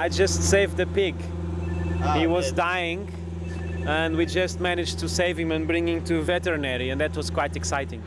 I just saved the pig. Ah, he was good. dying and we just managed to save him and bring him to veterinary and that was quite exciting.